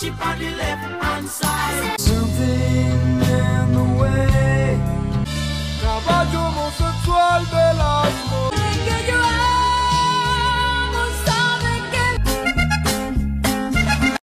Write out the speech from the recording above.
chip on the left.